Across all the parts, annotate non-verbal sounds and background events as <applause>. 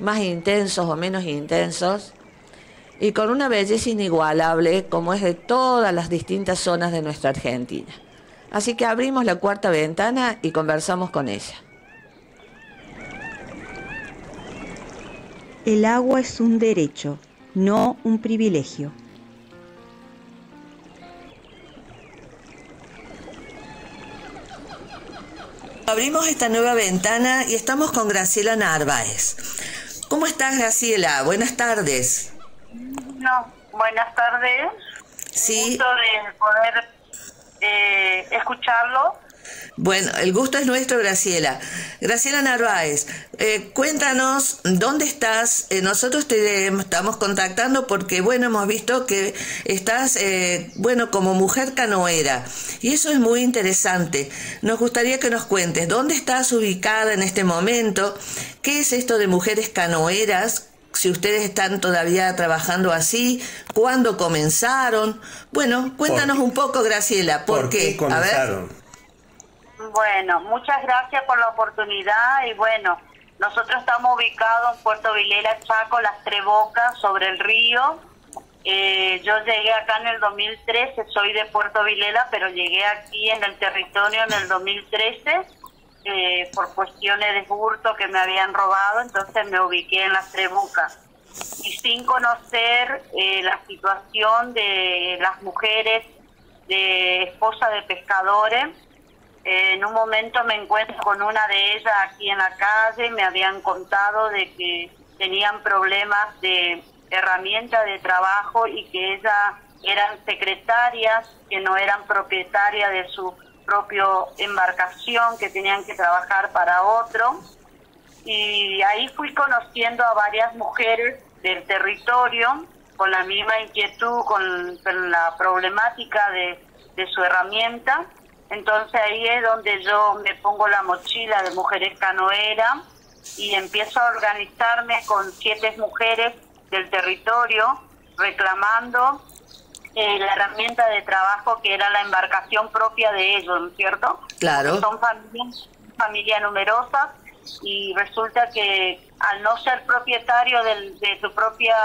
más intensos o menos intensos, y con una belleza inigualable como es de todas las distintas zonas de nuestra Argentina. Así que abrimos la cuarta ventana y conversamos con ella. El agua es un derecho, no un privilegio. Abrimos esta nueva ventana y estamos con Graciela Narváez. ¿Cómo estás, Graciela? Buenas tardes. No, buenas tardes. Sí. Gusto de poder eh, escucharlo. Bueno, el gusto es nuestro, Graciela. Graciela Narváez, eh, cuéntanos dónde estás. Eh, nosotros te estamos contactando porque, bueno, hemos visto que estás, eh, bueno, como mujer canoera. Y eso es muy interesante. Nos gustaría que nos cuentes dónde estás ubicada en este momento, qué es esto de mujeres canoeras, si ustedes están todavía trabajando así, cuándo comenzaron. Bueno, cuéntanos un poco, Graciela, ¿por, qué? comenzaron? Bueno, muchas gracias por la oportunidad y bueno, nosotros estamos ubicados en Puerto Vilela, Chaco, Las Tres Bocas, sobre el río. Eh, yo llegué acá en el 2013, soy de Puerto Vilela, pero llegué aquí en el territorio en el 2013 eh, por cuestiones de hurto que me habían robado, entonces me ubiqué en Las Tres Bocas. Y sin conocer eh, la situación de las mujeres, de esposa de pescadores, en un momento me encuentro con una de ellas aquí en la calle, me habían contado de que tenían problemas de herramienta de trabajo y que ellas eran secretarias, que no eran propietarias de su propia embarcación, que tenían que trabajar para otro. Y ahí fui conociendo a varias mujeres del territorio con la misma inquietud, con, la problemática de, de su herramienta entonces ahí es donde yo me pongo la mochila de mujeres canoera y empiezo a organizarme con siete mujeres del territorio reclamando eh, la herramienta de trabajo que era la embarcación propia de ellos, ¿no es cierto? Claro. son familias, familias numerosas y resulta que al no ser propietario de su propia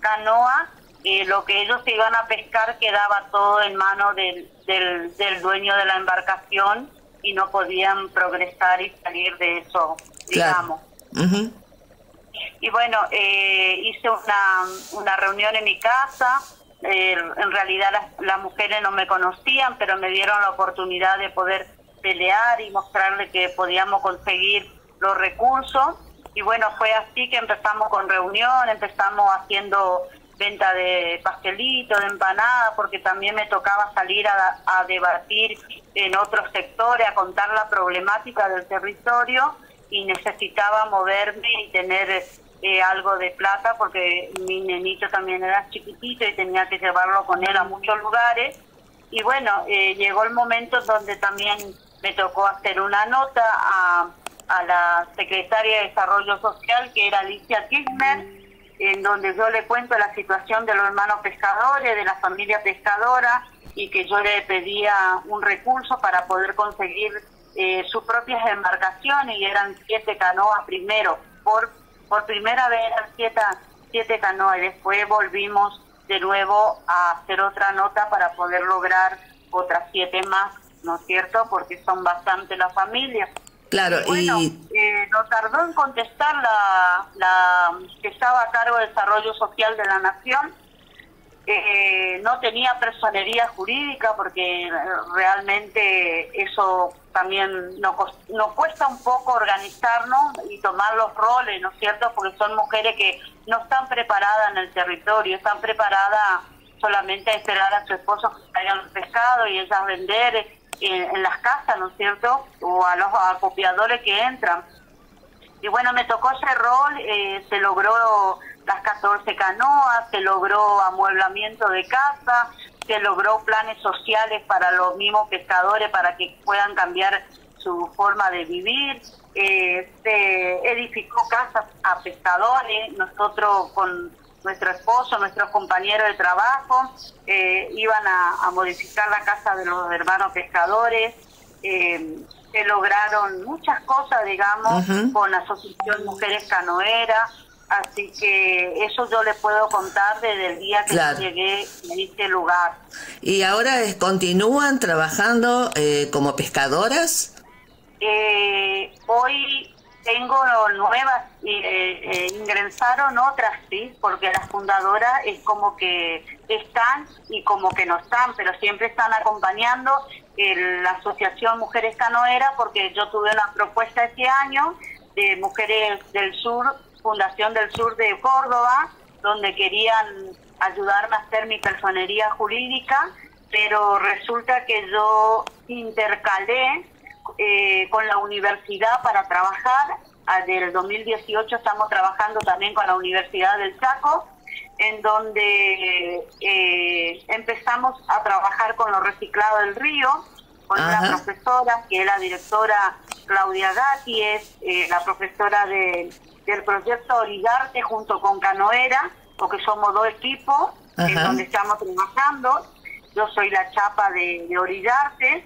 canoa, eh, lo que ellos iban a pescar quedaba todo en manos del, del, dueño de la embarcación y no podían progresar y salir de eso, digamos. Y bueno, eh, hice una, una reunión en mi casa. Eh, en realidad las, las mujeres no me conocían, pero me dieron la oportunidad de poder pelear y mostrarle que podíamos conseguir los recursos. Y bueno, fue así que empezamos con reunión, empezamos haciendo venta de pastelito, de empanada, porque también me tocaba salir a, debatir en otros sectores, a contar la problemática del territorio y necesitaba moverme y tener eh, algo de plata porque mi nenito también era chiquitito y tenía que llevarlo con él a muchos lugares. Y bueno, eh, llegó el momento donde también me tocó hacer una nota a, a la secretaria de Desarrollo Social, que era Alicia Kirchner, en donde yo le cuento la situación de los hermanos pescadores, de la familia pescadora, y que yo le pedía un recurso para poder conseguir eh, sus propias embarcaciones, y eran siete canoas primero. Por, por primera vez eran siete, siete canoas, y después volvimos de nuevo a hacer otra nota para poder lograr otras siete más, ¿no es cierto? Porque son bastante las familias. Claro, bueno. Eh, no tardó en contestar la, la que estaba a cargo de Desarrollo Social de la Nación. Eh, no tenía personería jurídica porque realmente eso también nos, nos cuesta un poco organizarnos y tomar los roles, ¿no es cierto? Porque son mujeres que no están preparadas en el territorio, están preparadas solamente a esperar a su esposo que traigan pescado y ellas vender en, las casas, ¿no es cierto? O a los acopiadores que entran. Y bueno, me tocó ese rol, eh, se logró las 14 canoas, se logró amueblamiento de casa, se logró planes sociales para los mismos pescadores para que puedan cambiar su forma de vivir, eh, se edificó casas a pescadores, nosotros con nuestro esposo, nuestros compañeros de trabajo, eh, iban a, modificar la casa de los hermanos pescadores. Eh, se lograron muchas cosas, digamos, con la Asociación Mujeres Canoeras. Así que eso yo le puedo contar desde el día que llegué en este lugar. ¿Y ahora continúan trabajando eh, como pescadoras? Eh, hoy tengo nuevas, eh, eh, ingresaron otras, sí, porque las fundadoras es como que están y como que no están, pero siempre están acompañando. La Asociación Mujeres Canoeras, porque yo tuve una propuesta este año de Mujeres del Sur, Fundación del Sur de Córdoba, donde querían ayudarme a hacer mi personería jurídica, pero resulta que yo intercalé eh, con la universidad para trabajar. Ah, desde el 2018 estamos trabajando también con la Universidad del Chaco, en donde eh, empezamos a trabajar con lo reciclado del río, con una profesora que es la directora Claudia Gatti, es eh, la profesora de, del proyecto Origarte junto con Canoera, porque somos dos equipos en donde estamos trabajando. Yo soy la chapa de, de Orillarte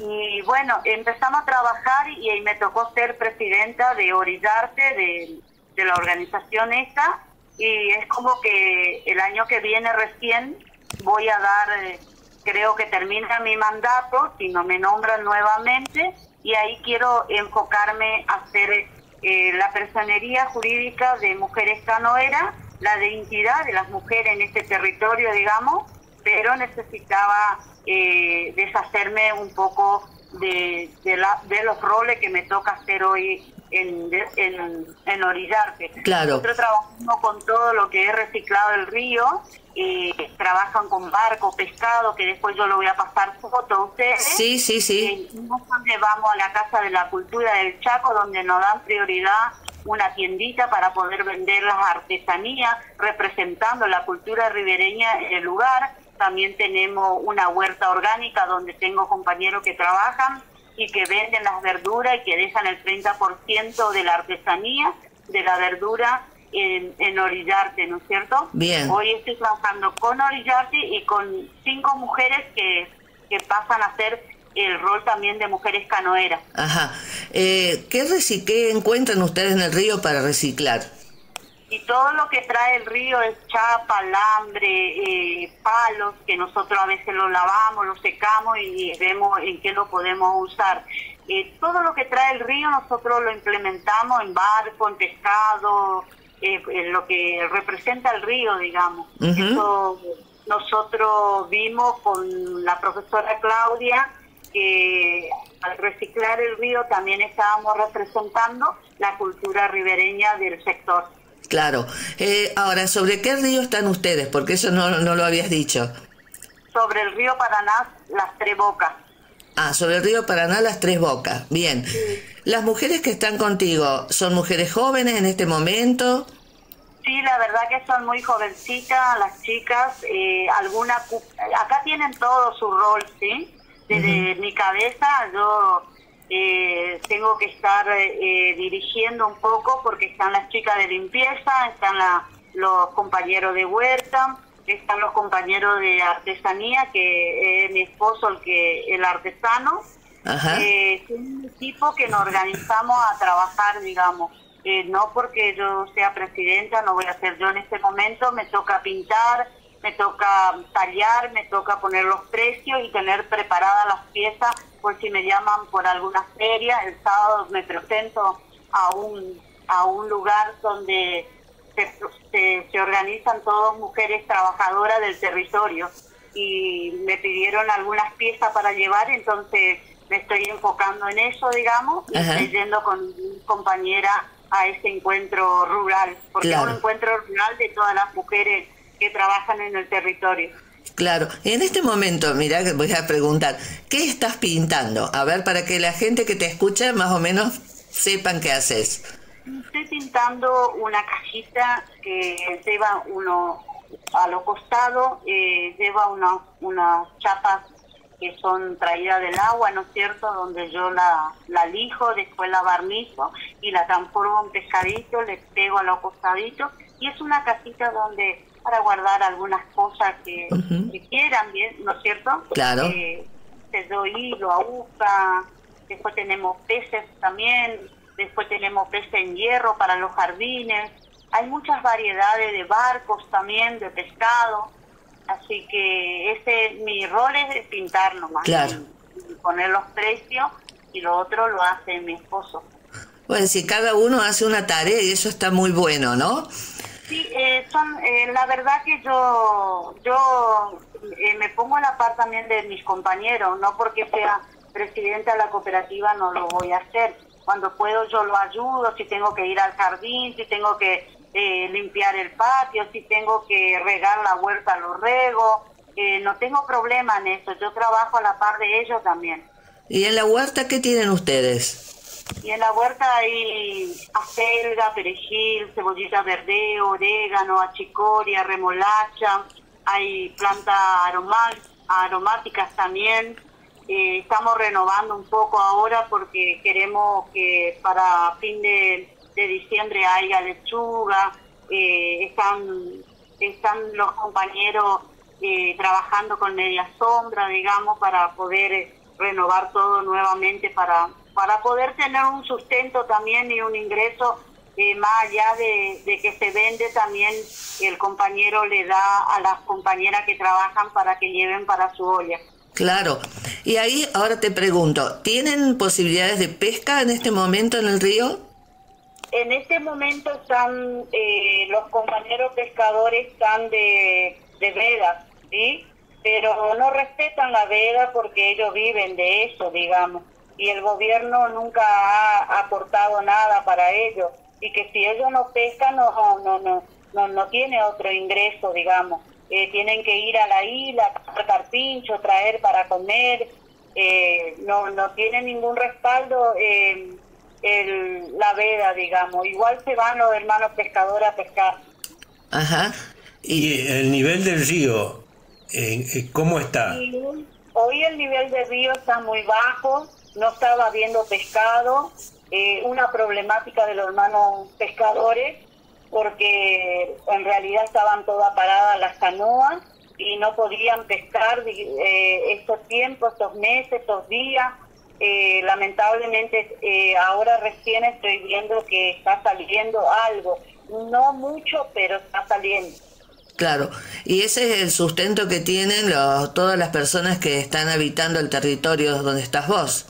y bueno, empezamos a trabajar y, ahí me tocó ser presidenta de Orillarte, de, de la organización esta, y es como que el año que viene recién voy a dar, eh, creo que termina mi mandato, si no me nombran nuevamente, y ahí quiero enfocarme a hacer eh, la personería jurídica de mujeres canoeras, la identidad de las mujeres en este territorio, digamos, pero necesitaba eh, deshacerme un poco de, de, los roles que me toca hacer hoy en, en, Orillarte. Claro. Nosotros trabajamos con todo lo que es reciclado del río, eh, trabajan con barco, pescado, que después yo lo voy a pasar foto a ustedes. Sí, sí, sí. Eh, vamos a la Casa de la Cultura del Chaco, donde nos dan prioridad una tiendita para poder vender las artesanías, representando la cultura ribereña en el lugar también tenemos una huerta orgánica donde tengo compañeros que trabajan y que venden las verduras y que dejan el 30% de la artesanía de la verdura en, en, Orillarte, ¿no es cierto? Bien. Hoy estoy trabajando con Orillarte y con cinco mujeres que, que pasan a ser el rol también de mujeres canoeras. Ajá. Eh, ¿qué, ¿Qué encuentran ustedes en el río para reciclar? Y todo lo que trae el río es chapa, alambre, eh, palos, que nosotros a veces lo lavamos, lo secamos y vemos en qué lo podemos usar. Eh, todo lo que trae el río nosotros lo implementamos en barco, en pescado, eh, en lo que representa el río, digamos. Eso nosotros vimos con la profesora Claudia que al reciclar el río también estábamos representando la cultura ribereña del sector. Claro. Eh, ahora, ¿sobre qué río están ustedes? Porque eso no, no lo habías dicho. Sobre el río Paraná, las Tres Bocas. Ah, sobre el río Paraná, las Tres Bocas. Bien. ¿Las mujeres que están contigo son mujeres jóvenes en este momento? Sí, la verdad que son muy jovencitas las chicas. Eh, alguna, acá tienen todo su rol, ¿sí? Desde mi cabeza yo eh, tengo que estar eh, dirigiendo un poco porque están las chicas de limpieza, están los compañeros de huerta, están los compañeros de artesanía, que es mi esposo el que el artesano. Eh, es un equipo que nos organizamos a trabajar, digamos. Eh, no porque yo sea presidenta, no voy a ser yo en este momento, me toca pintar, me toca tallar, me toca poner los precios y tener preparadas las piezas por si me llaman por alguna feria. El sábado me presento a un, a un lugar donde se, se, organizan todas mujeres trabajadoras del territorio y me pidieron algunas piezas para llevar, entonces me estoy enfocando en eso, digamos, y estoy yendo con mi compañera a ese encuentro rural, porque es un encuentro rural de todas las mujeres que trabajan en el territorio. Claro, en este momento, mira, voy a preguntar, ¿qué estás pintando? A ver, para que la gente que te escucha más o menos sepan qué haces. Estoy pintando una cajita que lleva uno a lo costado, eh, lleva unas una chapas que son traídas del agua, ¿no es cierto? Donde yo la, la lijo, después la barnizo y la transformo en pescadito, le pego a lo costadito y es una casita donde para guardar algunas cosas que, quieran, bien, ¿no es cierto? Claro. Eh, doy hilo, aguja, después tenemos peces también, después tenemos peces en hierro para los jardines, hay muchas variedades de barcos también, de pescado, así que ese mi rol es pintar nomás, claro. poner los precios y lo otro lo hace mi esposo. Bueno, si cada uno hace una tarea y eso está muy bueno, ¿no? Sí, eh, son, eh, la verdad que yo, yo eh, me pongo a la par también de mis compañeros, no porque sea presidenta de la cooperativa no lo voy a hacer. Cuando puedo yo lo ayudo, si tengo que ir al jardín, si tengo que limpiar el patio, si tengo que regar la huerta, lo rego. no tengo problema en eso, yo trabajo a la par de ellos también. ¿Y en la huerta qué tienen ustedes? Y en la huerta hay acelga, perejil, cebollita verde, orégano, achicoria, remolacha, hay plantas aromáticas también. Eh, estamos renovando un poco ahora porque queremos que para fin de, diciembre haya lechuga. Eh, están, están los compañeros eh, trabajando con media sombra, digamos, para poder renovar todo nuevamente para para poder tener un sustento también y un ingreso eh, más allá de, que se vende también el compañero le da a las compañeras que trabajan para que lleven para su olla. Claro. Y ahí ahora te pregunto, ¿tienen posibilidades de pesca en este momento en el río? En este momento están eh, los compañeros pescadores están de, de veda, ¿sí? Pero no respetan la veda porque ellos viven de eso, digamos y el gobierno nunca ha aportado nada para ellos y que si ellos no pescan no no no no, no tiene otro ingreso digamos. Eh, tienen que ir a la isla traer pincho traer para comer. Eh, no no tiene ningún respaldo eh, el, la veda digamos. Igual se van los hermanos pescadores a pescar. Ajá. Y el nivel del río cómo está hoy el nivel del río está muy bajo no estaba habiendo pescado, eh, una problemática de los hermanos pescadores, porque en realidad estaban todas paradas las canoas y no podían pescar eh, estos tiempos, estos meses, estos días. Eh, lamentablemente ahora recién estoy viendo que está saliendo algo, no mucho, pero está saliendo. Claro, y ese es el sustento que tienen todas las personas que están habitando el territorio donde estás vos.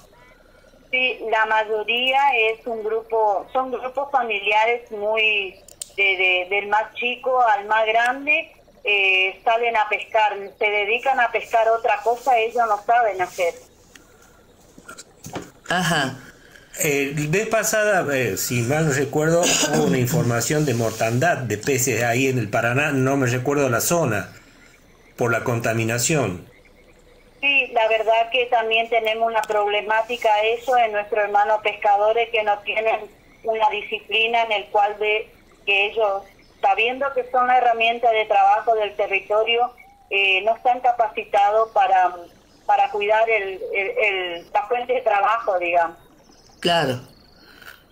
Sí, la mayoría es un grupo, son grupos familiares muy de, del más chico al más grande, eh, salen a pescar, se dedican a pescar otra cosa, ellos no saben hacer. Ajá. Eh, vez pasada, eh, si mal recuerdo, hubo una información de mortandad de peces ahí en el Paraná, no me recuerdo la zona, por la contaminación. La verdad que también tenemos una problemática eso en nuestros hermanos pescadores que no tienen una disciplina en el cual de que ellos, sabiendo que son la herramienta de trabajo del territorio, eh, no están capacitados para, para cuidar el, el, la fuente de trabajo, digamos. Claro.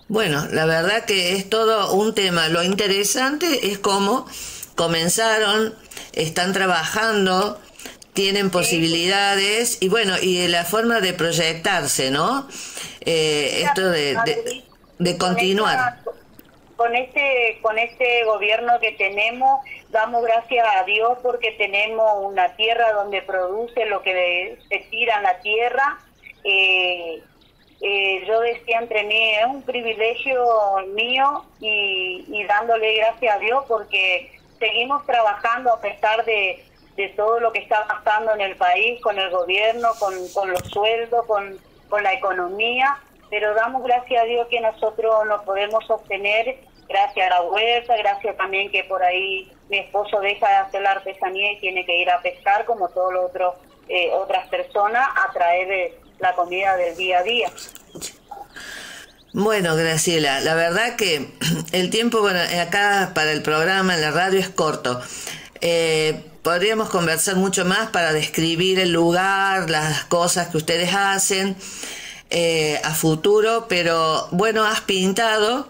Bueno, la verdad que es todo un tema. Lo interesante es cómo comenzaron, están trabajando, tienen posibilidades y bueno, y la forma de proyectarse, ¿no? Eh, esto de, de, continuar. Con este, con este gobierno que tenemos, damos gracias a Dios porque tenemos una tierra donde produce lo que se tira en la tierra. Eh, eh, yo decía entre mí, es un privilegio mío y, y dándole gracias a Dios porque seguimos trabajando a pesar de, de todo lo que está pasando en el país, con el gobierno, con, con los sueldos, con, con la economía, pero damos gracias a Dios que nosotros nos podemos sostener gracias a la huerta, gracias también que por ahí mi esposo deja de hacer la artesanía y tiene que ir a pescar como todas las eh, otras personas a traer la comida del día a día. Bueno, Graciela, la verdad que el tiempo acá para el programa en la radio es corto. Eh, podríamos conversar mucho más para describir el lugar, las cosas que ustedes hacen eh, a futuro, pero bueno, has pintado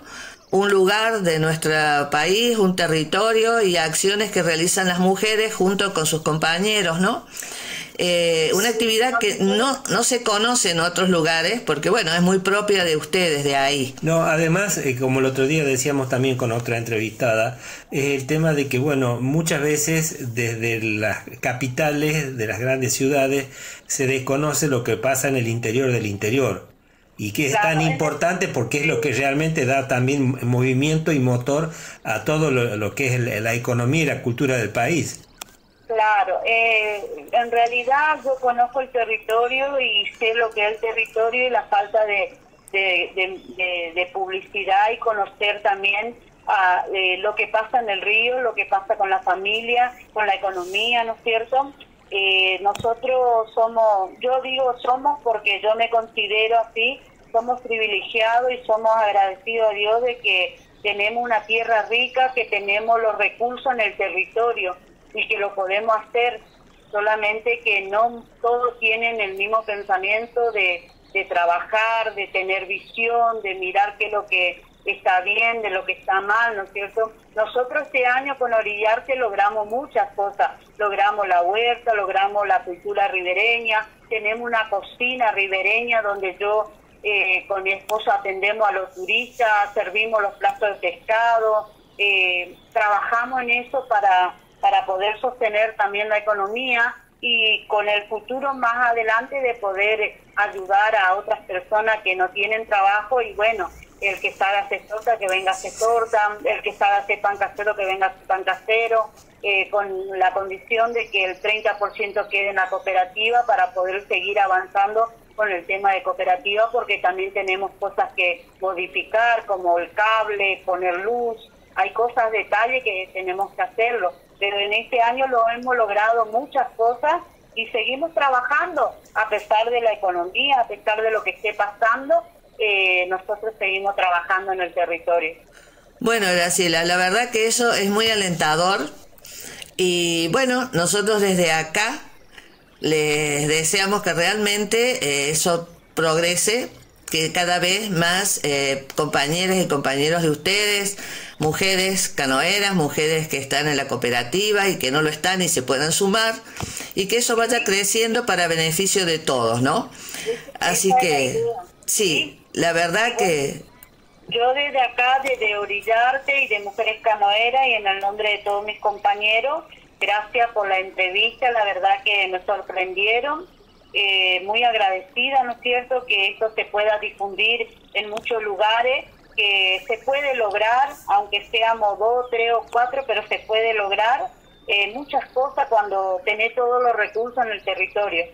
un lugar de nuestro país, un territorio y acciones que realizan las mujeres junto con sus compañeros, ¿no? Eh, una actividad que no, no se conoce en otros lugares, porque bueno, es muy propia de ustedes, de ahí. No, además, eh, como el otro día decíamos también con otra entrevistada, es el tema de que, bueno, muchas veces desde las capitales de las grandes ciudades se desconoce lo que pasa en el interior del interior y que es tan importante porque es lo que realmente da también movimiento y motor a todo lo, que es la economía y la cultura del país. Claro, eh, en realidad yo conozco el territorio y sé lo que es el territorio y la falta de, de, publicidad y conocer también a, eh, lo que pasa en el río, lo que pasa con la familia, con la economía, ¿no es cierto? Eh, nosotros somos, yo digo somos porque yo me considero así, somos privilegiados y somos agradecidos a Dios de que tenemos una tierra rica, que tenemos los recursos en el territorio y que lo podemos hacer, solamente que no todos tienen el mismo pensamiento de, de trabajar, de tener visión, de mirar qué es lo que está bien, de lo que está mal, ¿no es cierto? Nosotros este año con Orillarte logramos muchas cosas, logramos la huerta, logramos la cultura ribereña, tenemos una cocina ribereña donde yo eh, con mi esposo atendemos a los turistas, servimos los platos de pescado, eh, trabajamos en eso para para poder sostener también la economía y con el futuro más adelante de poder ayudar a otras personas que no tienen trabajo y bueno, el que sabe hacer torta, que venga a hacer el que sabe hacer pan casero, que venga a hacer pan casero, eh, con la condición de que el 30% quede en la cooperativa para poder seguir avanzando con el tema de cooperativa, porque también tenemos cosas que modificar, como el cable, poner luz, hay cosas, detalle que tenemos que hacerlo pero en este año lo hemos logrado muchas cosas y seguimos trabajando a pesar de la economía, a pesar de lo que esté pasando, eh, nosotros seguimos trabajando en el territorio. Bueno, Graciela, la verdad que eso es muy alentador y bueno, nosotros desde acá les deseamos que realmente eh, eso progrese que cada vez más eh, compañeras y compañeros de ustedes, mujeres canoeras, mujeres que están en la cooperativa y que no lo están y se puedan sumar, y que eso vaya creciendo para beneficio de todos, ¿no? Así que, sí, la verdad que... Yo desde acá, desde Orillarte y de Mujeres Canoeras y en el nombre de todos mis compañeros, gracias por la entrevista, la verdad que me sorprendieron eh, muy agradecida, ¿no es cierto?, que esto se pueda difundir en muchos lugares, que se puede lograr, aunque seamos dos, tres o cuatro, pero se puede lograr eh, muchas cosas cuando tenés todos los recursos en el territorio.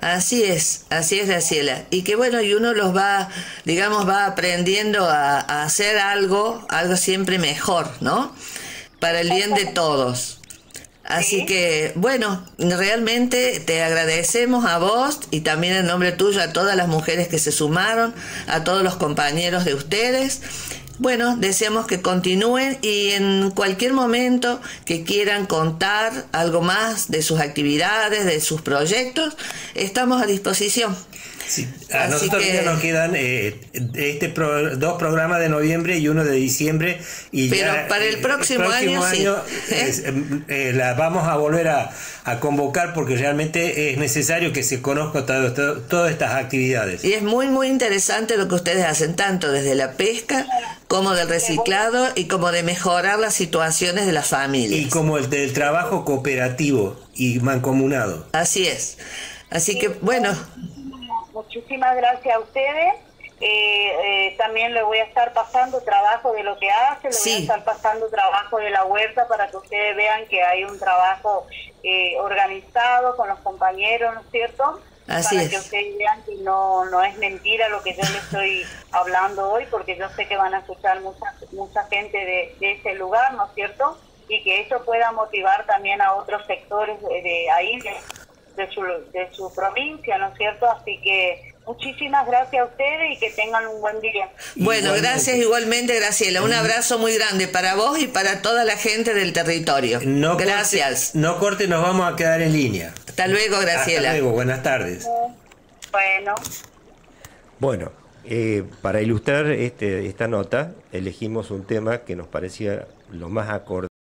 Así es, así es, Graciela. Y que bueno, y uno los va, digamos, va aprendiendo a, a hacer algo, algo siempre mejor, ¿no? Para el bien de todos. Así que, bueno, realmente te agradecemos a vos y también en nombre tuyo a todas las mujeres que se sumaron, a todos los compañeros de ustedes. Bueno, deseamos que continúen y en cualquier momento que quieran contar algo más de sus actividades, de sus proyectos, estamos a disposición. Sí, a nosotros ya nos quedan eh, este dos programas de noviembre y uno de diciembre. Y pero para el próximo, año, <laughs> ¿Eh? Eh, la vamos a volver a, convocar porque realmente es necesario que se conozca todas estas actividades. Y es muy, muy interesante lo que ustedes hacen, tanto desde la pesca como del reciclado y como de mejorar las situaciones de las familias. Y como el del trabajo cooperativo y mancomunado. Así es. Así que, bueno, Muchísimas gracias a ustedes. Eh, eh, también le voy a estar pasando trabajo de lo que hace, le voy a estar pasando trabajo de la huerta para que ustedes vean que hay un trabajo eh, organizado con los compañeros, ¿no es cierto? Así para que ustedes vean que no, no es mentira lo que yo les estoy hablando hoy, porque yo sé que van a escuchar mucha, mucha gente de, ese lugar, ¿no es cierto? Y que eso pueda motivar también a otros sectores de, ahí, de su, de su provincia, ¿no es cierto? Así que muchísimas gracias a ustedes y que tengan un buen día. Bueno, gracias igualmente, Graciela. Un abrazo muy grande para vos y para toda la gente del territorio. No gracias. no corte, nos vamos a quedar en línea. Hasta luego, Graciela. Hasta luego, buenas tardes. Bueno. Bueno, eh, para ilustrar este, esta nota, elegimos un tema que nos parecía lo más acorde